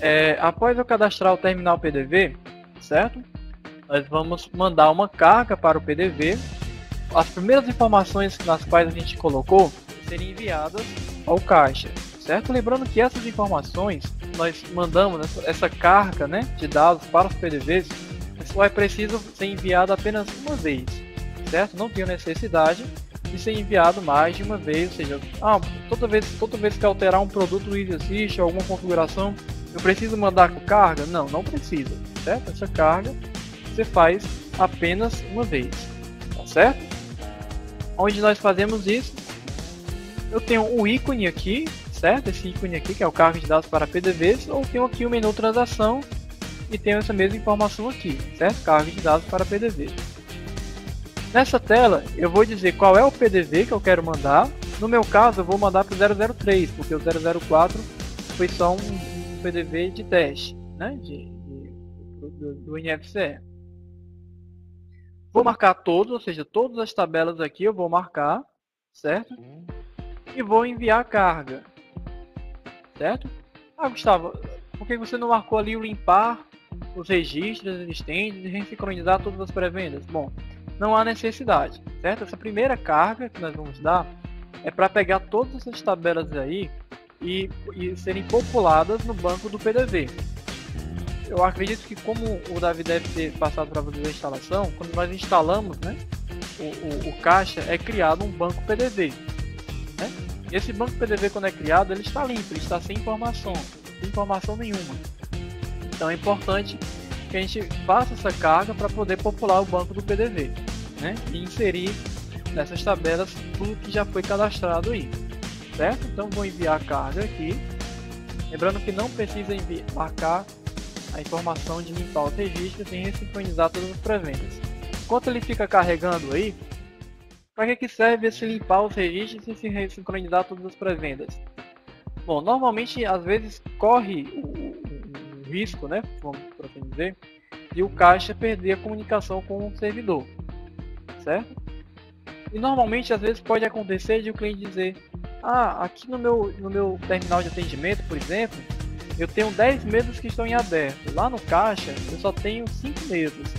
É, após eu cadastrar o terminal PDV, certo? Nós vamos mandar uma carga para o PDV. As primeiras informações nas quais a gente colocou serem enviadas ao caixa, certo? Lembrando que essas informações nós mandamos essa, essa carga, né, de dados para os PDVs, isso é preciso ser enviado apenas uma vez, certo? Não tem necessidade de ser enviado mais de uma vez, ou seja, ah, toda vez, toda vez que alterar um produto ou alguma configuração, eu preciso mandar carga? Não, não precisa, certo? Essa carga você faz apenas uma vez, tá certo? Onde nós fazemos isso, eu tenho um ícone aqui, certo? Esse ícone aqui que é o cargo de dados para PDVs, ou tenho aqui o menu transação e tenho essa mesma informação aqui, certo? Cargo de dados para PDV. Nessa tela eu vou dizer qual é o PDV que eu quero mandar. No meu caso eu vou mandar para o 003, porque o 004 foi só um PDV de teste, né? De, de do, do. Vou marcar todos, ou seja, todas as tabelas aqui eu vou marcar, certo? E vou enviar a carga, certo? Ah, Gustavo, por que você não marcou ali o limpar os registros existentes e ressincronizar todas as pré-vendas? Bom, não há necessidade, certo? Essa primeira carga que nós vamos dar é para pegar todas essas tabelas aí e, e serem populadas no banco do PDV eu acredito que como o Davi deve ter passado para a instalação, quando nós instalamos né, o, o, o caixa, é criado um banco PDV. Né? Esse banco PDV, quando é criado, ele está limpo, ele está sem informação, sem informação nenhuma. Então é importante que a gente faça essa carga para poder popular o banco do PDV né? e inserir nessas tabelas tudo que já foi cadastrado aí. Certo? Então vou enviar a carga aqui. Lembrando que não precisa enviar, marcar a informação de limpar os registros e ressincronizar todas as pré-vendas. Enquanto ele fica carregando aí, para que, serve esse limpar os registros e se ressincronizar todas as pré-vendas? Bom, normalmente às vezes corre o, o, o risco, né, vamos assim dizer, de o caixa perder a comunicação com o servidor, certo? E normalmente às vezes pode acontecer de o cliente dizer, ah, aqui no meu, no meu terminal de atendimento, por exemplo, eu tenho 10 meses que estão em aberto. Lá no caixa, eu só tenho 5 meses.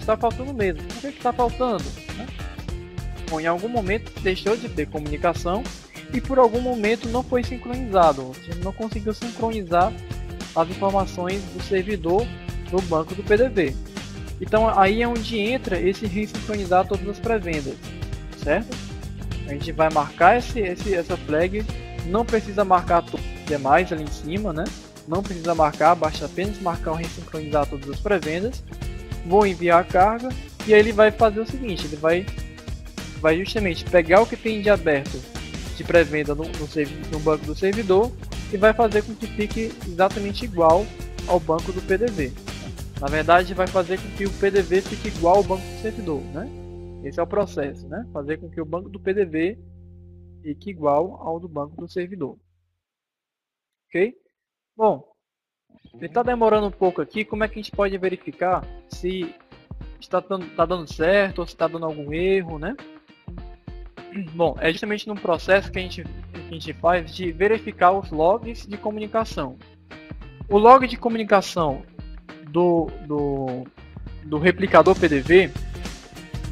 Está faltando meses. Por que está faltando? Né? Bom, em algum momento deixou de ter comunicação e por algum momento não foi sincronizado. Não conseguiu sincronizar as informações do servidor no banco do PDV. Então aí é onde entra esse resincronizar todas as pré-vendas, certo? A gente vai marcar esse, esse, essa flag, não precisa marcar demais ali em cima, né? Não precisa marcar, basta apenas marcar o ressincronizar todas as pré-vendas. Vou enviar a carga e aí ele vai fazer o seguinte, ele vai, vai justamente pegar o que tem de aberto de pré-venda no, no, no banco do servidor e vai fazer com que fique exatamente igual ao banco do PDV. Na verdade, vai fazer com que o PDV fique igual ao banco do servidor, né? Esse é o processo, né? Fazer com que o banco do PDV fique igual ao do banco do servidor. Ok? Bom, ele está demorando um pouco aqui. Como é que a gente pode verificar se está dando, tá dando certo ou se está dando algum erro, né? Bom, é justamente num processo que a gente, que a gente faz de verificar os logs de comunicação. O log de comunicação do, do, do replicador PDV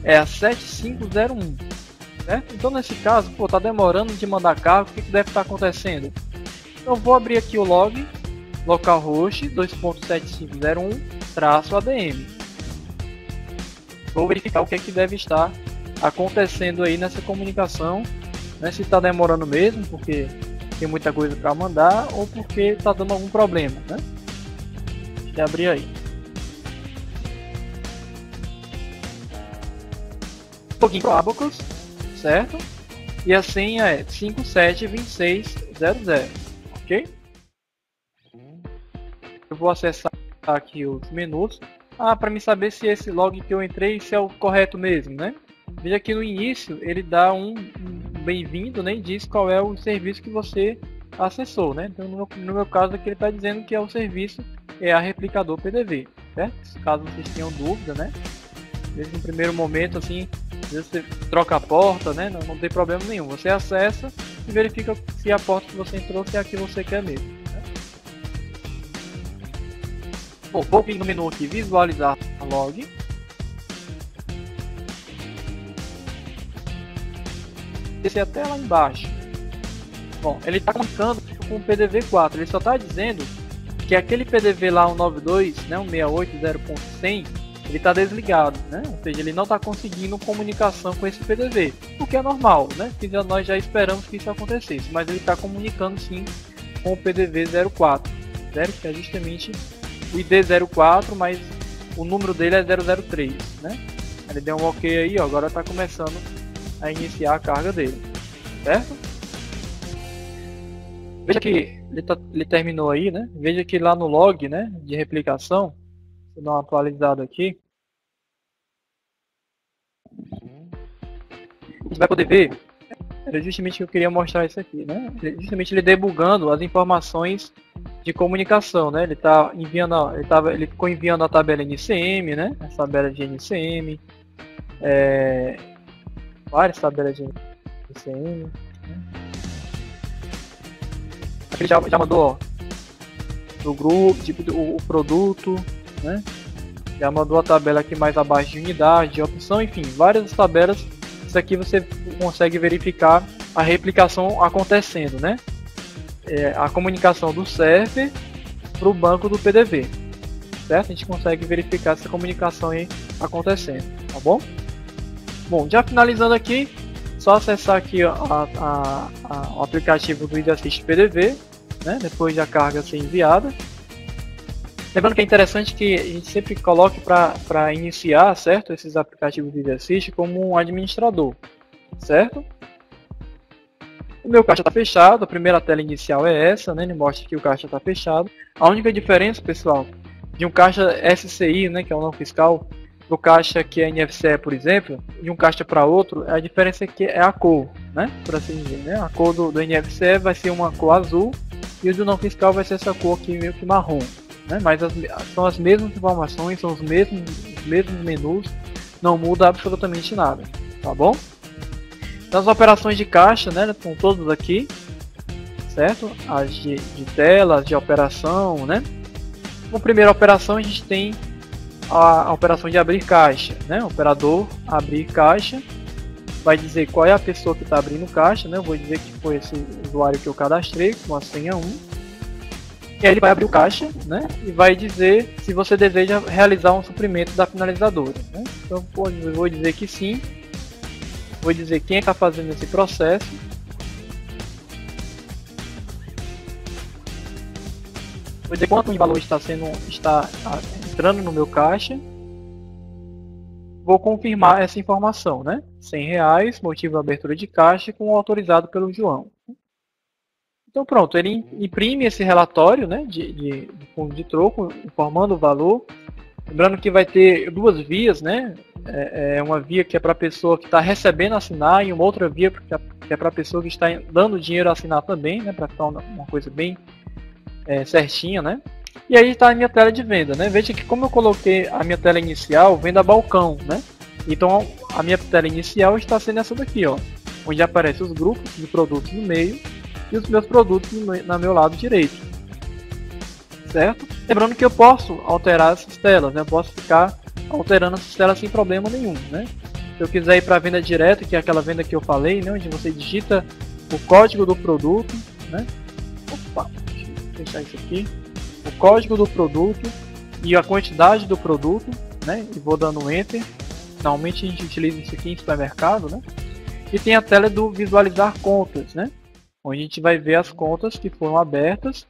é a 7501. Certo? Então, nesse caso, pô, tá demorando de mandar cargo, o que, que deve estar tá acontecendo? Então vou abrir aqui o log localhost 2.7501-ADM. Vou verificar o que é que deve estar acontecendo aí nessa comunicação, né? se está demorando mesmo, porque tem muita coisa para mandar, ou porque está dando algum problema. Né? Deixa eu abrir aí. Login para Abacus, certo? E a senha é 572600 ok? Eu vou acessar aqui os menus. Ah, para me saber se esse log que eu entrei se é o correto mesmo, né? Veja que no início ele dá um, bem-vindo, né? E diz qual é o serviço que você acessou, né? Então no meu, no meu caso aqui ele está dizendo que é o serviço é a replicador PDV, certo? Caso vocês tenham dúvida, né? Desde um primeiro momento assim, você troca a porta, né? Não, não tem problema nenhum. Você acessa e verifica se a porta que você entrou se é a que você quer mesmo. Né? Bom, vou no menu aqui, visualizar log. Descer até lá embaixo. Bom, ele está comunicando com o PDV 4, ele só está dizendo que aquele PDV lá, 192, né, 168.0.100, ele está desligado, né? Ou seja, ele não está conseguindo comunicação com esse PDV, o que é normal, né? Que nós já esperamos que isso acontecesse, mas ele está comunicando sim com o PDV 04, certo? Que é justamente o ID 04, mas o número dele é 003, né? Ele deu um ok aí, ó, agora está começando a iniciar a carga dele, certo? Veja que ele, tá, ele terminou aí, né? Veja que lá no log, né, de replicação, Vou dar uma atualizada aqui. Você vai poder ver, era justamente que eu queria mostrar isso aqui, né? Justamente ele debugando as informações de comunicação, né? Ele tá enviando, ele tava, ele ficou enviando a tabela NCM, né? A tabela de NCM, é, várias tabelas de NCM. Né? Ele já, já mandou ó, grupo, tipo, o, o produto, né? Já mandou a tabela aqui mais abaixo de unidade, de opção, enfim, várias tabelas. Isso aqui você consegue verificar a replicação acontecendo, né? É, a comunicação do server para o banco do PDV, certo? A gente consegue verificar essa comunicação aí acontecendo, tá bom? Bom, já finalizando aqui, só acessar aqui a, a, a, o aplicativo do IDAssist PDV, né? Depois da carga ser enviada. Lembrando que é interessante que a gente sempre coloque para iniciar, certo? Esses aplicativos de exercício como um administrador, certo? O meu caixa está fechado, a primeira tela inicial é essa, né? Ele mostra que o caixa está fechado. A única diferença, pessoal, de um caixa SCI, né, que é o não fiscal, do caixa que é NFC, por exemplo, de um caixa para outro, a diferença é que é a cor, né? Por assim dizer, né? A cor do, do NFC vai ser uma cor azul e o do não fiscal vai ser essa cor aqui meio que marrom né? mas as, são as mesmas informações, são os mesmos, os mesmos menus, não muda absolutamente nada, tá bom? Então, as operações de caixa, né, estão todas aqui, certo? As de, de de operação, né? Como primeira operação a gente tem a, a operação de abrir caixa, né? Operador abrir caixa, vai dizer qual é a pessoa que está abrindo caixa, né? Eu vou dizer que foi esse usuário que eu cadastrei com a senha 1 e aí ele vai abrir o caixa, né? E vai dizer se você deseja realizar um suprimento da finalizadora. Né? Então eu vou dizer que sim. Vou dizer quem está fazendo esse processo. Vou dizer quanto de valor está sendo está entrando no meu caixa. Vou confirmar essa informação, né? 100 reais, motivo de abertura de caixa com autorizado pelo João. Então pronto, ele imprime esse relatório né, de, de, de fundo de troco, informando o valor. Lembrando que vai ter duas vias, né? É, é uma via que é para a pessoa que está recebendo assinar e uma outra via que é para a pessoa que está dando dinheiro a assinar também, né? Para ficar uma, uma, coisa bem é, certinha, né? E aí está a minha tela de venda, né? Veja que como eu coloquei a minha tela inicial, venda balcão, né? Então a minha tela inicial está sendo essa daqui, ó, onde aparecem os grupos de produtos no meio e os meus produtos no, no meu lado direito. Certo? Lembrando que eu posso alterar essas telas, né? Eu posso ficar alterando essas telas sem problema nenhum, né? Se eu quiser ir para a venda direta, que é aquela venda que eu falei, né? Onde você digita o código do produto, né? Opa, deixa eu fechar isso aqui. O código do produto e a quantidade do produto, né? E vou dando Enter. Normalmente a gente utiliza isso aqui em supermercado, né? E tem a tela do visualizar contas, né? Onde a gente vai ver as contas que foram abertas,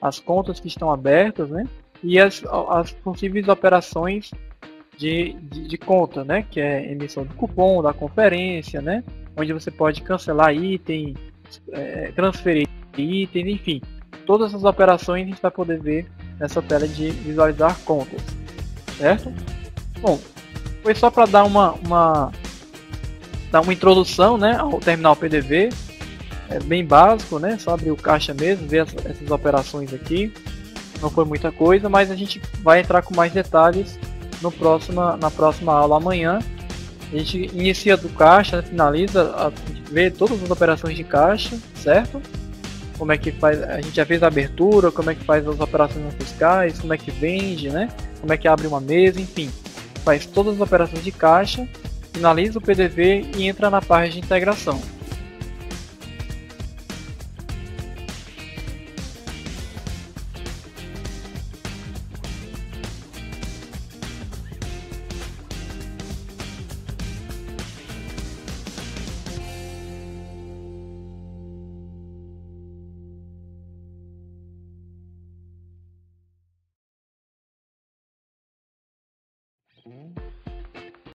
as contas que estão abertas, né? E as, as possíveis operações de, de, de, conta, né? Que é emissão de cupom, da conferência, né? Onde você pode cancelar item, é, transferir itens, enfim. Todas essas operações a gente vai poder ver nessa tela de visualizar contas, certo? Bom, foi só para dar uma, uma, dar uma introdução né, ao terminal PDV é bem básico, né? Só abrir o caixa mesmo, ver essas operações aqui. Não foi muita coisa, mas a gente vai entrar com mais detalhes no próxima, na próxima aula amanhã. A gente inicia do caixa, finaliza, a, gente vê todas as operações de caixa, certo? como é que faz, a gente já fez a abertura, como é que faz as operações fiscais, como é que vende, né? Como é que abre uma mesa, enfim. Faz todas as operações de caixa, finaliza o PDV e entra na parte de integração. Mm-hmm.